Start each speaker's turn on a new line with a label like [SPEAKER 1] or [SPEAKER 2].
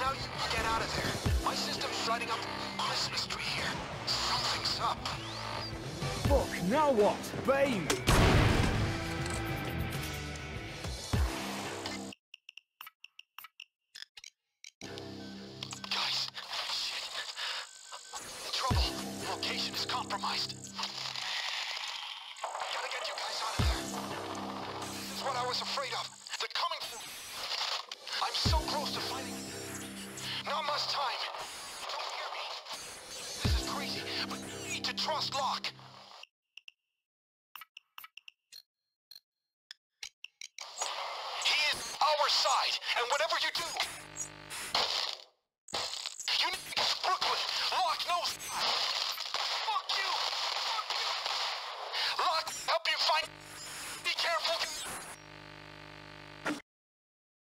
[SPEAKER 1] Now you get out of there. My system's lighting up Christmas tree here. Something's up.
[SPEAKER 2] Fuck, now what? Bain!
[SPEAKER 1] Guys, shit. Trouble. Location is compromised. Gotta get you guys out of there. This is what I was afraid of. Trust Locke. He is our side, and whatever you do, you need to Brooklyn. Locke knows.